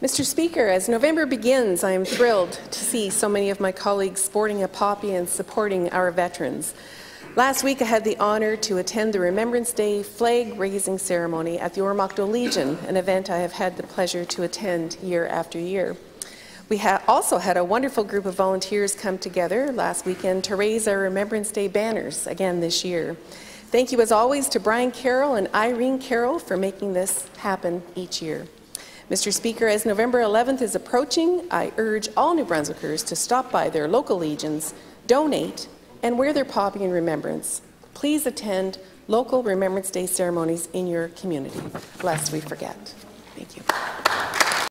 Mr. Speaker, as November begins, I am thrilled to see so many of my colleagues sporting a poppy and supporting our veterans. Last week, I had the honour to attend the Remembrance Day flag-raising ceremony at the Oromocto Legion, an event I have had the pleasure to attend year after year. We ha also had a wonderful group of volunteers come together last weekend to raise our Remembrance Day banners again this year. Thank you, as always, to Brian Carroll and Irene Carroll for making this happen each year. Mr. Speaker, as November 11th is approaching, I urge all New Brunswickers to stop by their local legions, donate, and wear their poppy in remembrance. Please attend local Remembrance Day ceremonies in your community, lest we forget.